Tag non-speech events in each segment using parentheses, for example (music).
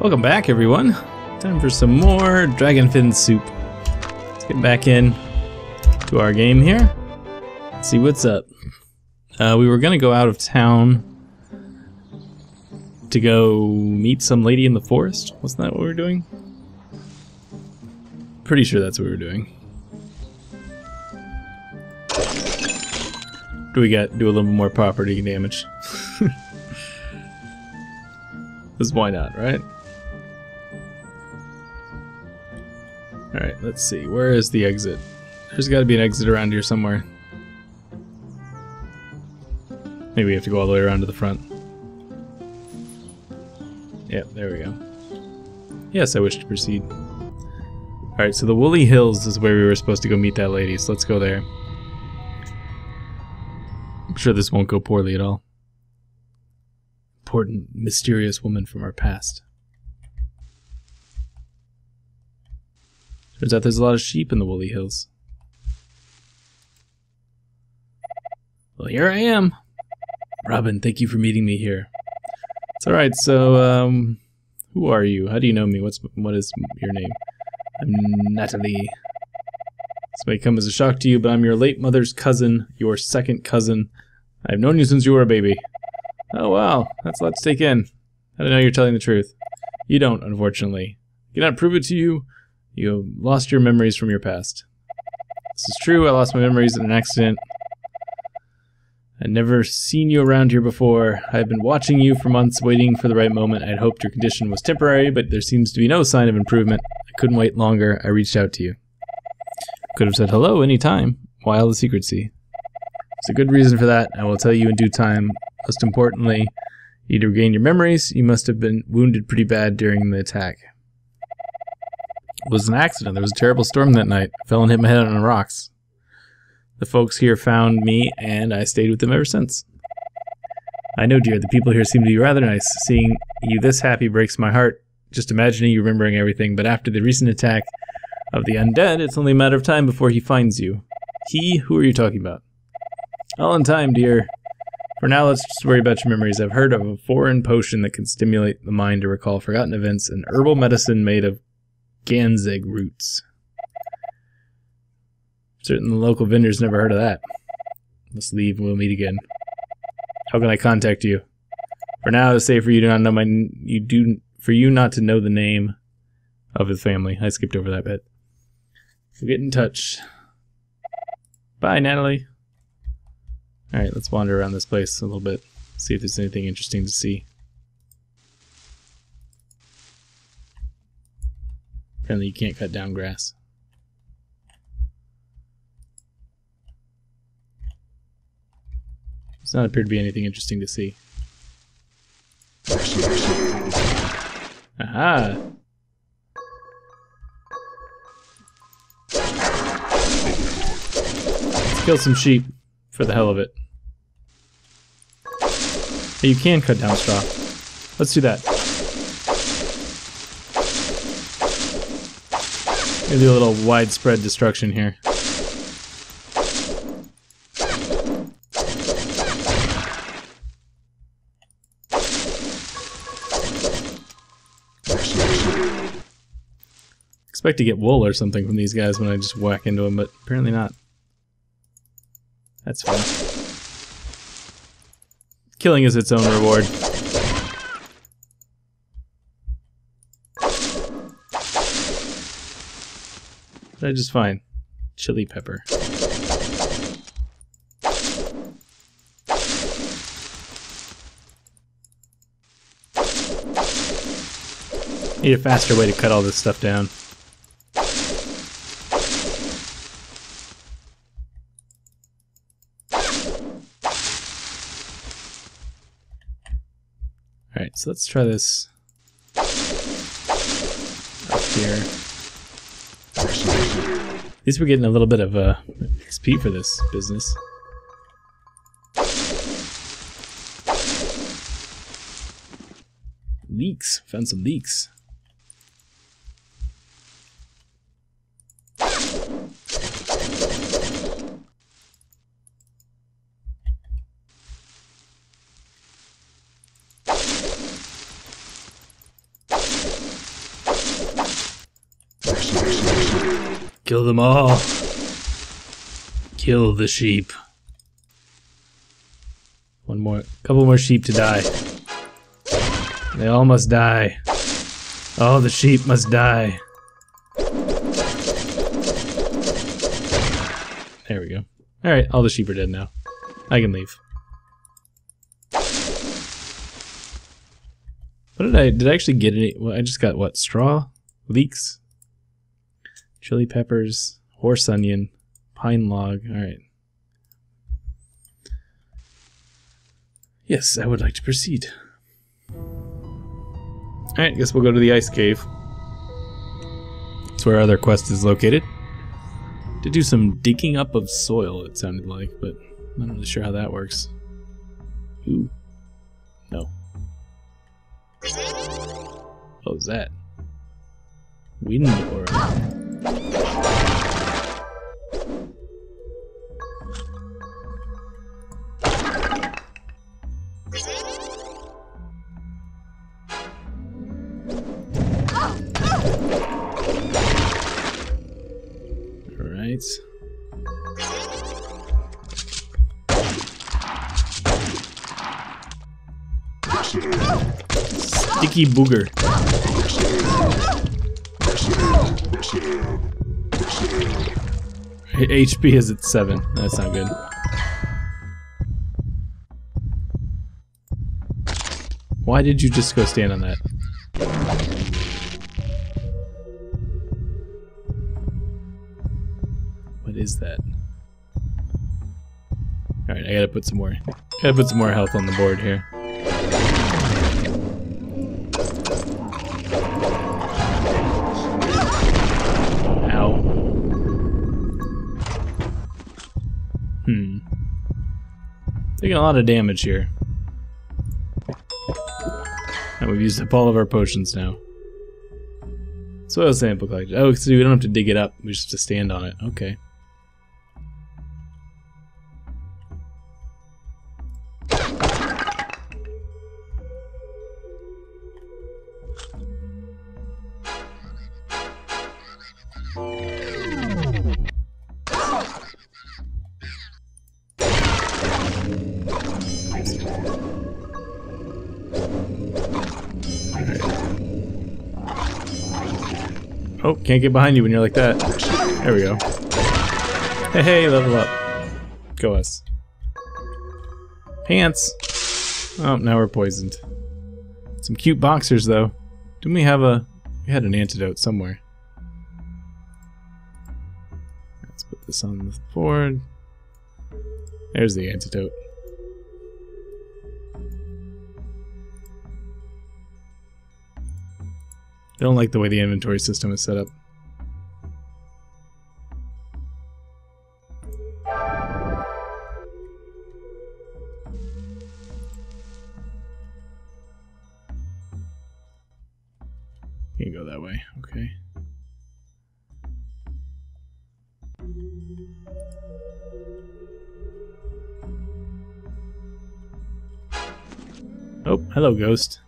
Welcome back, everyone. Time for some more Dragonfin soup. Let's get back in to our game here. See what's up. Uh, we were gonna go out of town to go meet some lady in the forest. Wasn't that what we were doing? Pretty sure that's what we were doing. Do we got do a little more property damage? (laughs) Because why not, right? Alright, let's see. Where is the exit? There's got to be an exit around here somewhere. Maybe we have to go all the way around to the front. Yep, there we go. Yes, I wish to proceed. Alright, so the Woolly Hills is where we were supposed to go meet that lady, so let's go there. I'm sure this won't go poorly at all. Important, mysterious woman from our past. Turns out there's a lot of sheep in the Woolly Hills. Well, here I am. Robin, thank you for meeting me here. It's alright, so, um, who are you? How do you know me? What's, what is your name? I'm Natalie. This may come as a shock to you, but I'm your late mother's cousin, your second cousin. I've known you since you were a baby. Oh wow, that's a lot to take in. I don't know you're telling the truth. You don't, unfortunately. I cannot prove it to you, you lost your memories from your past. This is true, I lost my memories in an accident. I'd never seen you around here before. I've been watching you for months, waiting for the right moment. I'd hoped your condition was temporary, but there seems to be no sign of improvement. I couldn't wait longer. I reached out to you. Could have said hello any time. Why all the secrecy? There's a good reason for that. I will tell you in due time. Most importantly, you need to regain your memories. You must have been wounded pretty bad during the attack. Was an accident. There was a terrible storm that night. I fell and hit my head on the rocks. The folks here found me, and I stayed with them ever since. I know, dear, the people here seem to be rather nice. Seeing you this happy breaks my heart, just imagining you remembering everything, but after the recent attack of the undead, it's only a matter of time before he finds you. He? Who are you talking about? All in time, dear. For now, let's just worry about your memories. I've heard of a foreign potion that can stimulate the mind to recall forgotten events, an herbal medicine made of Ganzig roots. Certain local vendors never heard of that. Let's leave and we'll meet again. How can I contact you? For now, it's safe for you to not know my you do for you not to know the name of the family. I skipped over that bit. We'll get in touch. Bye, Natalie. Alright, let's wander around this place a little bit. See if there's anything interesting to see. Apparently you can't cut down grass. Does not appear to be anything interesting to see. Aha! Let's kill some sheep for the hell of it. You can cut down straw. Let's do that. Maybe a little widespread destruction here. Expect to get wool or something from these guys when I just whack into them, but apparently not. That's fine. Killing is its own reward. I just fine. Chili pepper. Need a faster way to cut all this stuff down. Alright, so let's try this up here. Least we're getting a little bit of uh, XP for this business. Leaks. Found some leeks. Kill them all. Kill the sheep. One more, couple more sheep to die. They all must die. All the sheep must die. There we go. Alright, all the sheep are dead now. I can leave. What did I, did I actually get any, well, I just got what, straw? Leeks? Chili peppers, horse onion, pine log, alright. Yes, I would like to proceed. Alright, guess we'll go to the ice cave. That's where our other quest is located. To do some digging up of soil, it sounded like, but I'm not really sure how that works. Ooh. No. What was that? Wind aura. Alright. Sticky booger. HP is at 7. That's not good. Why did you just go stand on that? Gotta put some more gotta put some more health on the board here. Ow. Hmm. Taking a lot of damage here. And we've used up all of our potions now. Soil sample collected. Oh, so we don't have to dig it up. We just have to stand on it. Okay. Can't get behind you when you're like that. There we go. Hey, hey, level up. Go us. Pants! Oh, now we're poisoned. Some cute boxers, though. Didn't we have a... We had an antidote somewhere. Let's put this on the board. There's the antidote. I don't like the way the inventory system is set up. Oh, hello, ghost.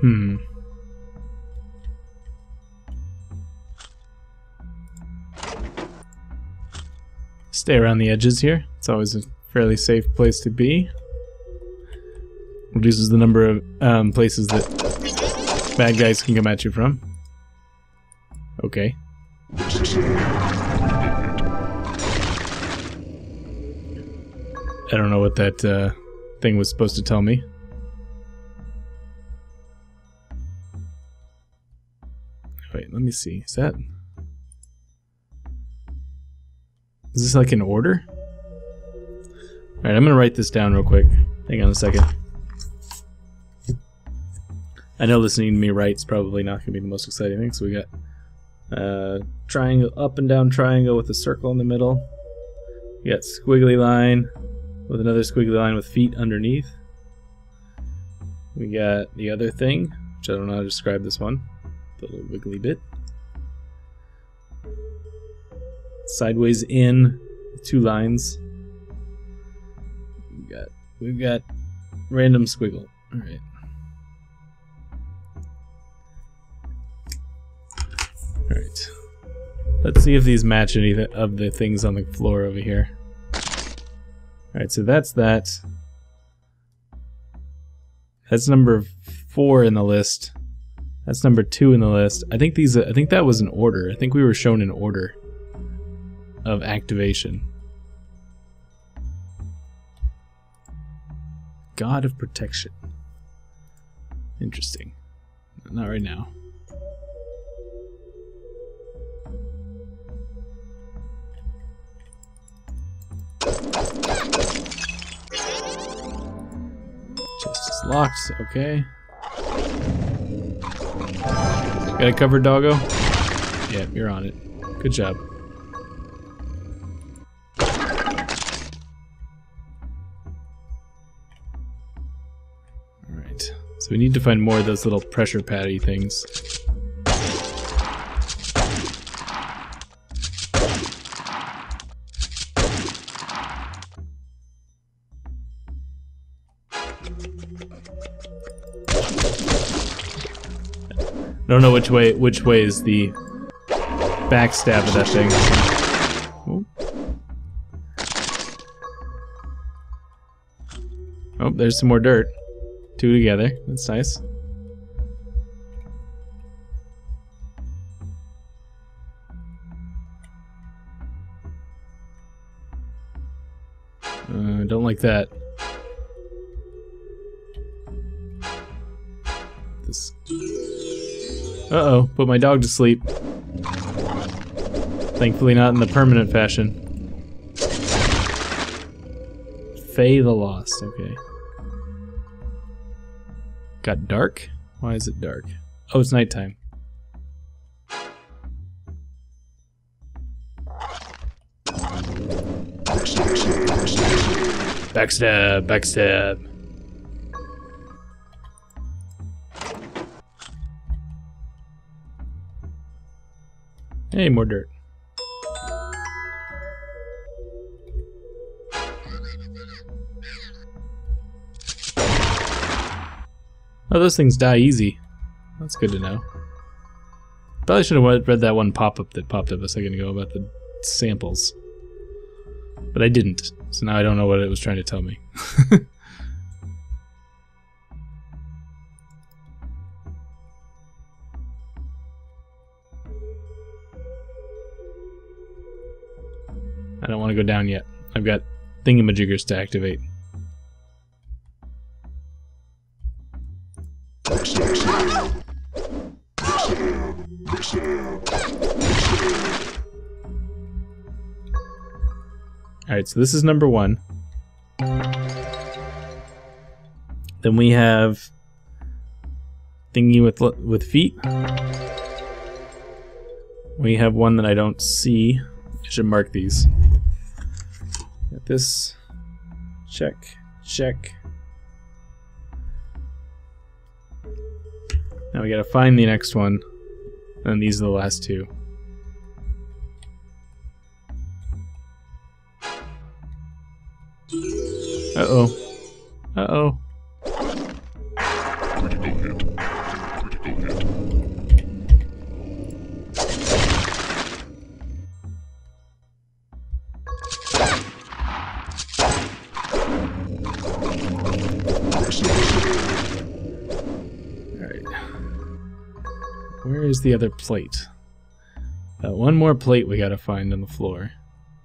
Hmm. Stay around the edges here. It's always a fairly safe place to be. Reduces the number of um, places that bad guys can come at you from. Okay. I don't know what that uh, thing was supposed to tell me. Wait, let me see. Is that... Is this like an order? Alright, I'm gonna write this down real quick. Hang on a second. I know listening to me write's probably not gonna be the most exciting thing, so we got uh, triangle, up and down triangle with a circle in the middle. We got squiggly line with another squiggly line with feet underneath. We got the other thing, which I don't know how to describe this one. The little wiggly bit. Sideways in, two lines. We got we've got random squiggle. Alright. Alright. Let's see if these match any of the things on the floor over here. Alright, so that's that. That's number four in the list. That's number two in the list. I think these. I think that was an order. I think we were shown an order of activation. God of Protection. Interesting. Not right now. Locked, okay. Got a covered doggo? Yeah, you're on it. Good job. Alright. So we need to find more of those little pressure patty things. I don't know which way which way is the backstab of that thing. Oh. oh, there's some more dirt. Two together. That's nice. Uh, don't like that. This uh-oh, put my dog to sleep. Thankfully not in the permanent fashion. Faye the Lost, okay. Got dark? Why is it dark? Oh, it's nighttime. Backstab, backstab. Hey, more dirt. Oh, those things die easy. That's good to know. Probably should have read that one pop-up that popped up a second ago about the samples. But I didn't, so now I don't know what it was trying to tell me. (laughs) I don't want to go down yet. I've got thingamajiggers to activate. Alright, so this is number one. Then we have thingy with with feet. We have one that I don't see. I should mark these. Got this. Check. Check. Now we gotta find the next one. And these are the last two. Uh-oh. Uh-oh. Where's the other plate? Uh, one more plate we gotta find on the floor.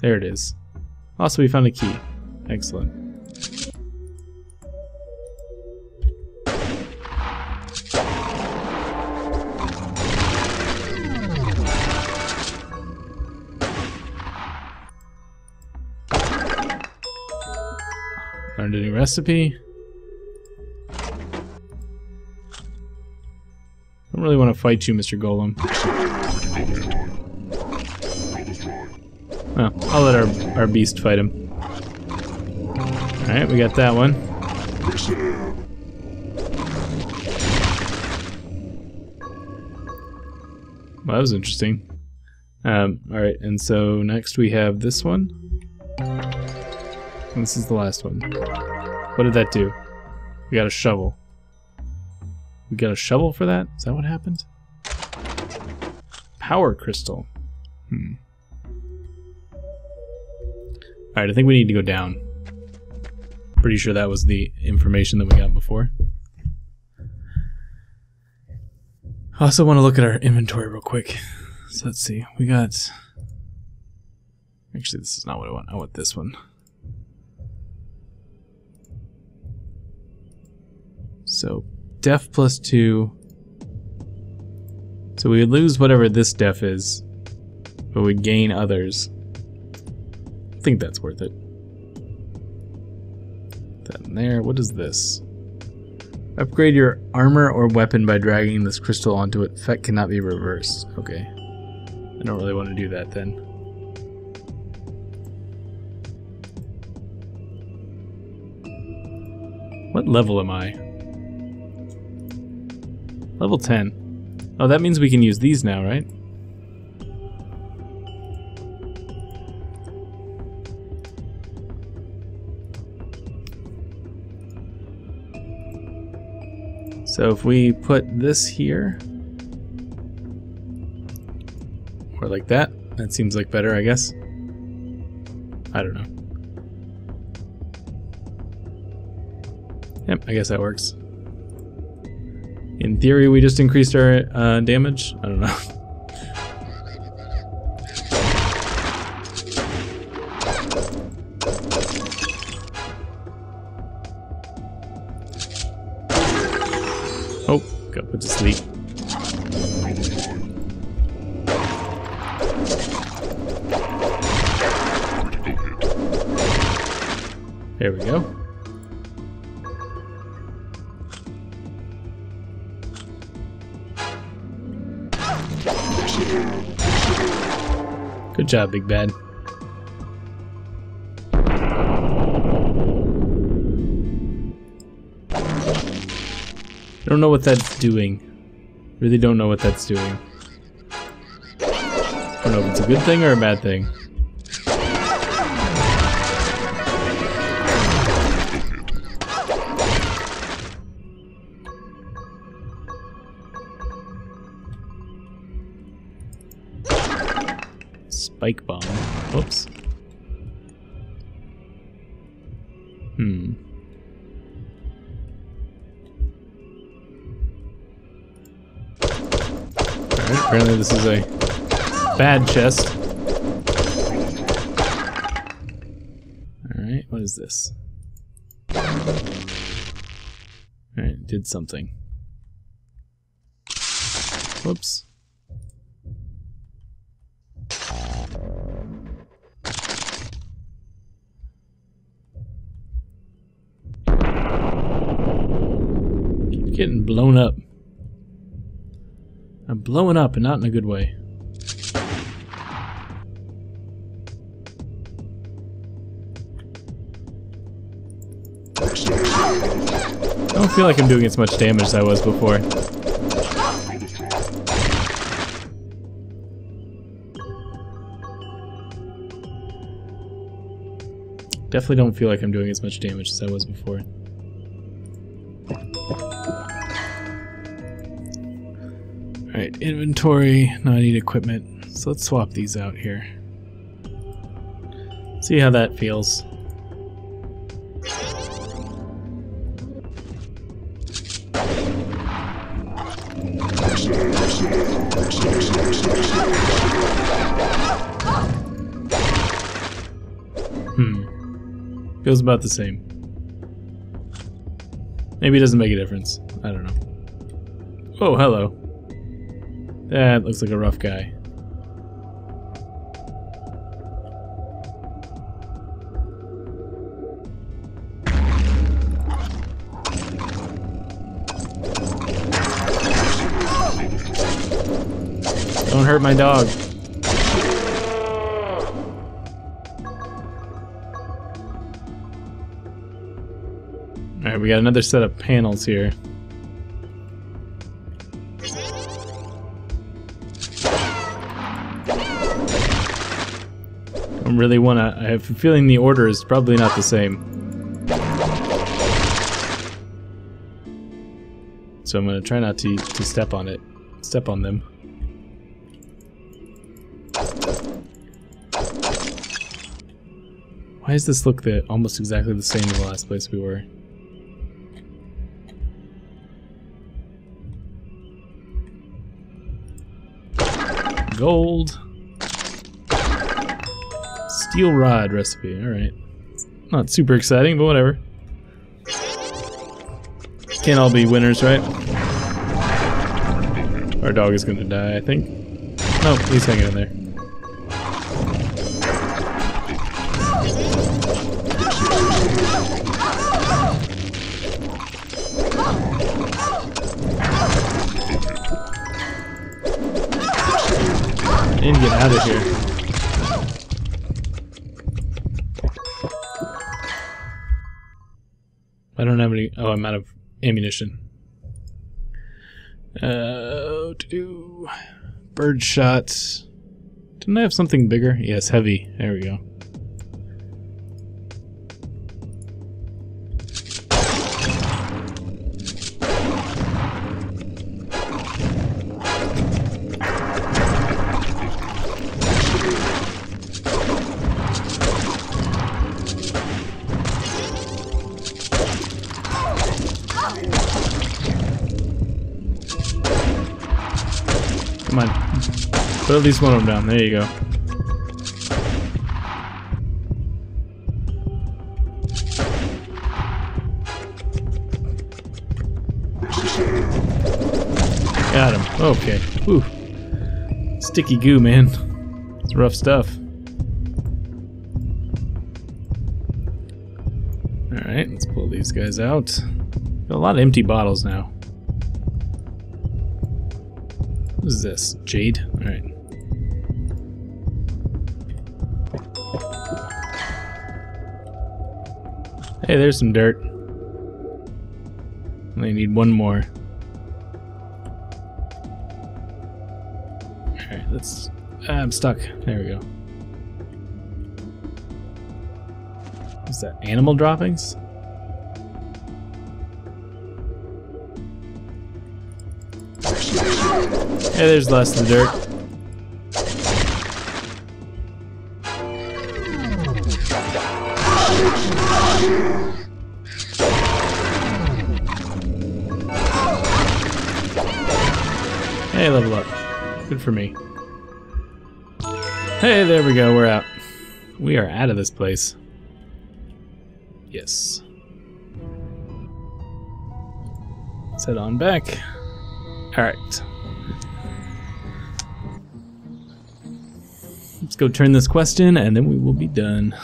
There it is. Also, we found a key. Excellent. Learned a new recipe. Don't really want to fight you, Mr. Golem. Oh, I'll let our, our beast fight him. Alright, we got that one. Well, that was interesting. Um, Alright, and so next we have this one. And this is the last one. What did that do? We got a shovel. We got a shovel for that? Is that what happened? Power crystal. Hmm. Alright, I think we need to go down. Pretty sure that was the information that we got before. I also want to look at our inventory real quick. So let's see. We got... Actually, this is not what I want. I want this one. So, def plus 2. So we would lose whatever this def is, but we'd gain others. I think that's worth it. That in there. What is this? Upgrade your armor or weapon by dragging this crystal onto it. Effect cannot be reversed. Okay. I don't really want to do that then. What level am I? Level 10. Oh, that means we can use these now, right? So if we put this here, or like that, that seems like better, I guess. I don't know. Yep, I guess that works. In theory, we just increased our uh, damage. I don't know. (laughs) job, Big Bad. I don't know what that's doing. Really don't know what that's doing. I don't know if it's a good thing or a bad thing. Spike bomb. Whoops. Hmm. Apparently this is a bad chest. Alright, what is this? Alright, did something. Whoops. Getting blown up. I'm blowing up and not in a good way. I don't feel like I'm doing as much damage as I was before. Definitely don't feel like I'm doing as much damage as I was before. Alright, inventory. Now I need equipment. So let's swap these out here. See how that feels. Hmm. Feels about the same. Maybe it doesn't make a difference. I don't know. Oh, hello. Eh, that looks like a rough guy. Don't hurt my dog. Alright, we got another set of panels here. really want to... I have a feeling the order is probably not the same. So I'm going to try not to, to step on it. Step on them. Why does this look the, almost exactly the same as the last place we were? Gold. Steel rod recipe, alright. Not super exciting, but whatever. Can't all be winners, right? Our dog is gonna die, I think. No, he's hanging in there. To get out of here. Oh, I'm out of ammunition. Uh, to do bird shots. Didn't I have something bigger? Yes, heavy. There we go. Put at least one of them down. There you go. Got him. Okay. Whew. Sticky goo, man. It's rough stuff. Alright, let's pull these guys out. Got a lot of empty bottles now. What is this? Jade? Alright. Hey, there's some dirt. Only need one more. Alright, let's... ah, I'm stuck. There we go. Is that animal droppings? Hey, there's less than dirt. Hey, level up. Good for me. Hey, there we go, we're out. We are out of this place. Yes. Let's head on back. Alright. Let's go turn this quest in and then we will be done.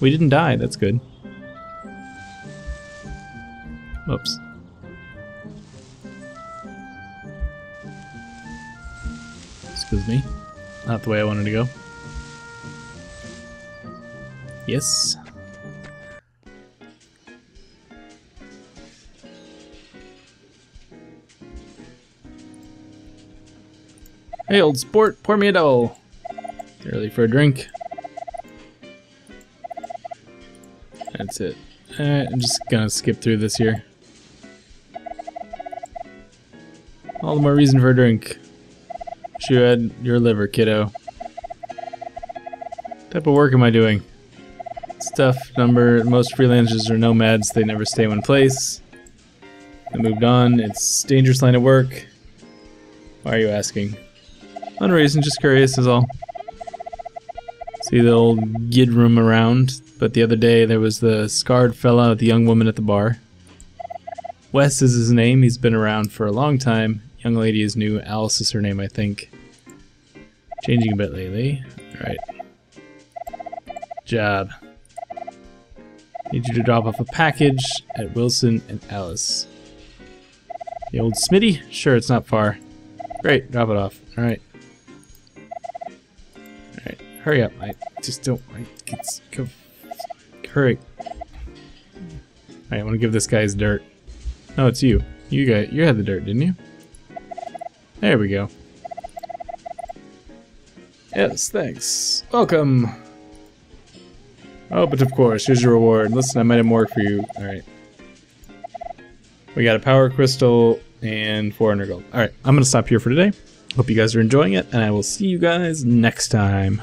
We didn't die, that's good. Oops. Excuse me. Not the way I wanted to go. Yes. Hey, old sport, pour me a double. Early for a drink. That's it. I'm just gonna skip through this here. All the more reason for a drink. Add your liver, kiddo. What type of work am I doing? Stuff number most freelancers are nomads, they never stay in one place. I moved on, it's dangerous line of work. Why are you asking? No reason, just curious is all. See the old Gidrum around, but the other day there was the scarred fella with the young woman at the bar. Wes is his name, he's been around for a long time. Young lady is new, Alice is her name, I think. Changing a bit lately. Alright. Job. Need you to drop off a package at Wilson and Alice. The old Smitty? Sure, it's not far. Great, drop it off. Alright. Alright, hurry up. I just don't. I, it's, go. Hurry. Alright, I want to give this guy his dirt. No, it's you. You got. You had the dirt, didn't you? There we go. Yes, thanks. Welcome. Oh, but of course, here's your reward. Listen, I might have more for you. Alright. We got a power crystal and 400 gold. All right, I'm going to stop here for today. Hope you guys are enjoying it, and I will see you guys next time.